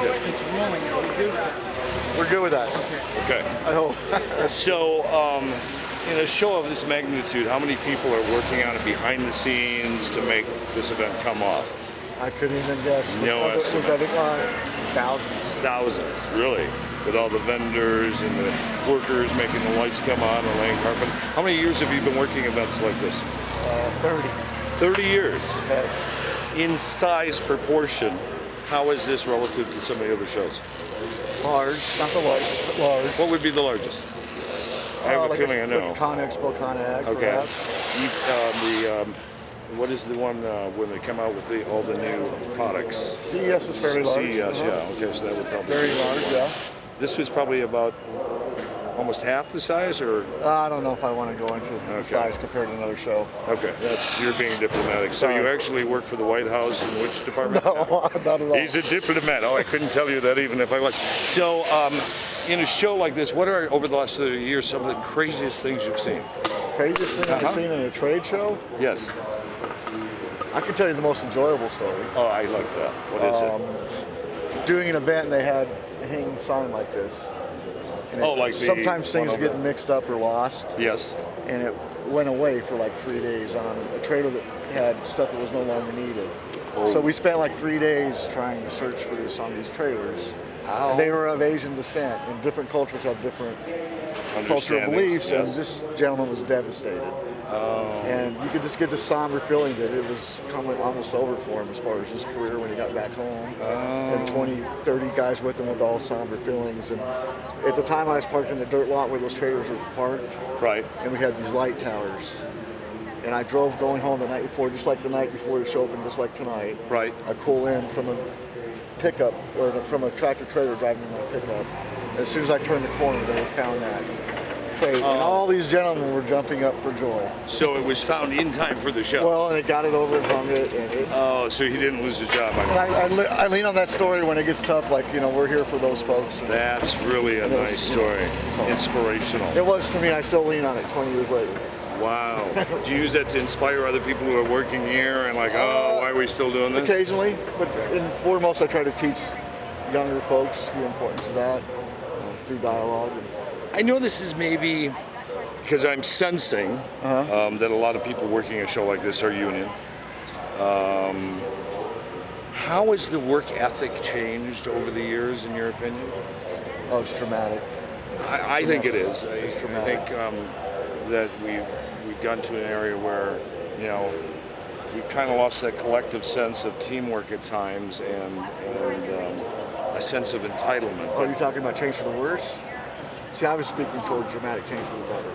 Okay. It's rolling. Are we good? We're good with that. Okay. I hope. So, um, in a show of this magnitude, how many people are working on it behind the scenes to make this event come off? I couldn't even guess. No With- with estimate. that, thousands. Thousands, really, with all the vendors and the workers making the lights come on and laying carpet. How many years have you been working events like this? Uh, 30. 30 years. Yes. In size proportion, how is this relative to some of the other shows? Large. Not the largest, but large. What would be the largest? I have Uh, a like feeling I know. Like Con Expo, Con Ag, Okay. You, um, the um, what is the one uh, when they come out with the, all the new products? CES is fairly large. CES, uh-huh. yeah. Okay, so that would probably Very large, yeah. This was probably about almost half the size, or Uh, I don't know if I want to go into the Okay. size compared to another show. okay, that's you're being diplomatic. So you actually work for the White House in which department? No, not at all. He's a diplomat. Oh, I couldn't tell you that even if I was. So, um, in a show like this, what are over the last 30 years some of the craziest things you've seen? Craziest thing Uh-huh. I've seen in a trade show? Yes. I can tell you the most enjoyable story. Oh, I like that. What is Um, it? Doing an event and they had a hanging sign like this. And Oh, it- like sometimes things get mixed up or lost, Yes. and it went away for like three days on a trailer that had stuff that was no longer needed. Oh. So we spent like three days trying to search for this on these trailers. How? They were of Asian descent, and different cultures have different cultural beliefs, and this gentleman was devastated. Oh. And you could just get the somber feeling that it was coming almost over for him as far as his career when he got back home. Oh. And 20, 30 guys with him with all somber feelings. And at the time I was parked in the dirt lot where those trailers were parked, Right. and we had these light towers. And I drove going home the night before, just like the night before the show opened, just like tonight. Right. I pull in from a pickup, or from a tractor trailer driving my pickup. As soon as I turned the corner, they found that crate. And oh. all these gentlemen were jumping up for joy. So it was found in time for the show. Well, and it got it over and hung it. And, it, oh, so he didn't lose his job. and I I, I, le- I lean on that story when it gets tough, like, you know, we're here for those folks. And That's really a nice story. So- Inspirational. it was to me, I still lean on it 20 years later. Wow. Do you use that to inspire other people who are working here and like, oh, why are we still doing this? Occasionally, but in foremost, I try to teach younger folks the importance of that uh, through dialogue. And, I know this is maybe because I'm sensing Uh-huh. um, that a lot of people working a show like this are union. Um, how has the work ethic changed over the years, in your opinion? oh, it's dramatic. I, I think it is. I, It's I dramatic. think um, that we've we've gotten to an area where you know we've kind of lost that collective sense of teamwork at times and and um, a sense of entitlement. Oh, you're talking about change for the worse? See, I was speaking toward dramatic change for the better.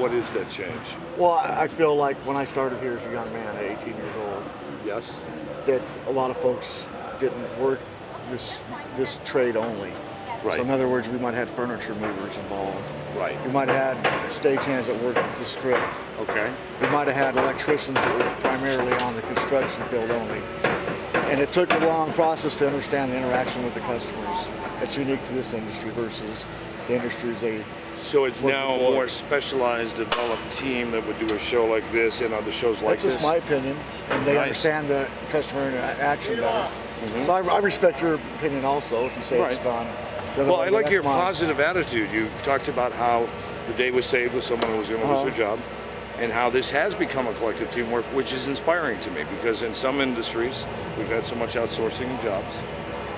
What is that change? Well, I I feel like when I started here as a young man at 18 years old, Yes. that a lot of folks didn't work this this trade only. Right. So in other words, we might have had furniture movers involved. Right. We might have had stagehands that worked the strip. Okay. We might have had electricians that were primarily on the construction field only. And it took a long process to understand the interaction with the customers. It's unique to this industry versus the industries they So it's now a more specialized, developed team that would do a show like this and other shows like this. That's just this. my opinion, and they Nice. understand the customer interaction better. Mm-hmm. So I, I respect your opinion also. If you say it's gone. Well, I like your positive attitude. You've talked about how the day was saved with someone who was going to Uh-huh. lose their job, and how this has become a collective teamwork, which is inspiring to me because in some industries we've had so much outsourcing of jobs,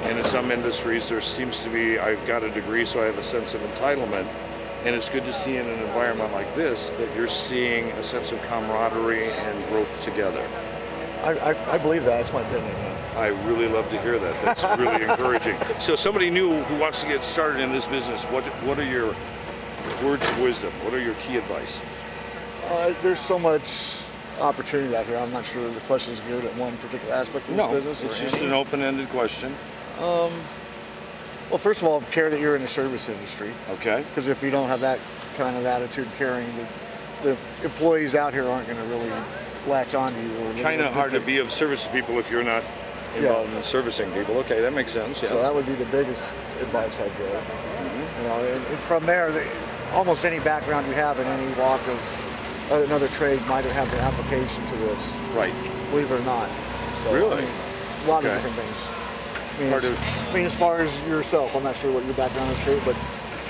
and in some industries there seems to be I've got a degree, so I have a sense of entitlement. And it's good to see in an environment like this that you're seeing a sense of camaraderie and growth together. I, I, I believe that. That's my opinion. Yes. I really love to hear that. That's really encouraging. So, somebody new who wants to get started in this business, what what are your words of wisdom? What are your key advice? Uh, there's so much opportunity out here. I'm not sure the question is geared at one particular aspect of No, this business. or it's just an open-ended question. Well, first of all, care that you're in the service industry. Okay. Because if you don't have that kind of attitude caring, the, the employees out here aren't going to really latch on to you. Or Kind of hard to be of service to people if you're not involved in servicing people. Okay, that makes sense. Yes. So that would be the biggest advice I'd give. Mm-hmm. You know, and, and from there, the, almost any background you have in any walk of uh, another trade might have an application to this, right. believe it or not. So, Really? I mean, a lot Okay. of different things. I mean, Part as, of- I mean, as far as yourself, I'm not sure what your background is, but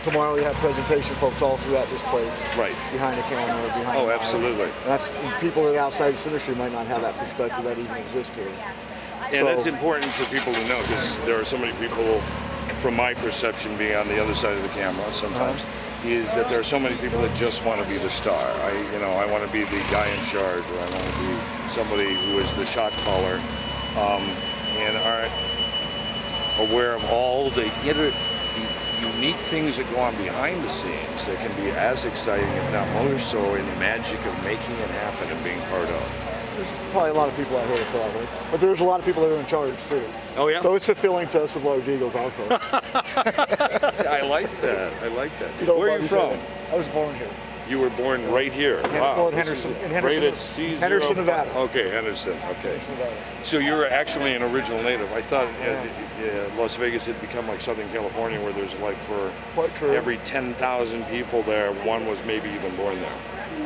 tomorrow we have presentation folks all throughout this place. Right. Behind the camera, behind Oh, absolutely. And that's people that outside this industry might not have that perspective that even exists here. And that's important for people to know because there are so many people, from my perception being on the other side of the camera sometimes, is that there are so many people that just want to be the star. I, you know, I want to be the guy in charge, or I want to be somebody who is the shot caller, um, and aren't aware of all the, unique things that go on behind the scenes that can be as exciting, if not more so, in the magic of making it happen and being part of. There's probably a lot of people out here that feel that way, but there's a lot of people that are in charge too. Oh, yeah? So it's fulfilling to us with Large Eagles also. I like that. I like that. You know, Where are you from? I was born here. You were born right here. Hen- wow. well, Henderson- in Henderson- right at C0. Henderson, Nevada. Okay, Henderson. Okay. Nevada. So you're actually an original native. I thought uh, yeah, Las Vegas had become like Southern California, where there's like for every 10,000 people there, one was maybe even born there.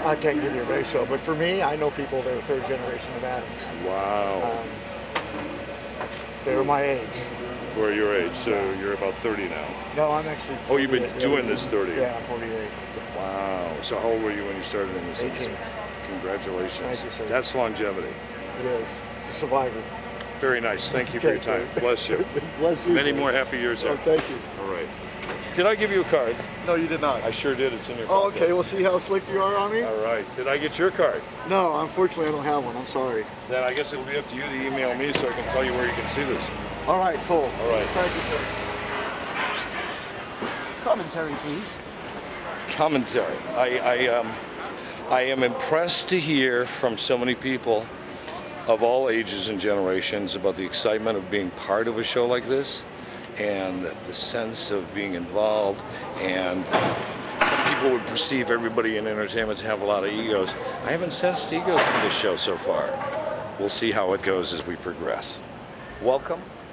I can't give you a ratio, but for me, I know people that are third generation Nevadans. Wow. Um, they were my age. Are your age? So you're about 30 now. No, I'm actually. Oh, you've been doing this 30. Yeah, I'm 48. Wow. So how old were you when you started in this 18. industry? Congratulations. Thank you, sir. That's longevity. It is. It's a survivor. Very nice. Thank you for your time. Bless you. Bless you. Many sir. more happy years Oh, there. thank you. All right. Did I give you a card? No, you did not. I sure did. It's in your Oh, okay. We'll see how slick you are on me. All right. Did I get your card? No, unfortunately, I don't have one. I'm sorry. Then I guess it'll be up to you to email me so I can tell you where you can see this. All right, cool. All right. Thank you, sir. Commentary, please. Commentary. I, I, um, I am impressed to hear from so many people of all ages and generations about the excitement of being part of a show like this and the sense of being involved and some people would perceive everybody in entertainment to have a lot of egos. I haven't sensed egos in this show so far. We'll see how it goes as we progress. Welcome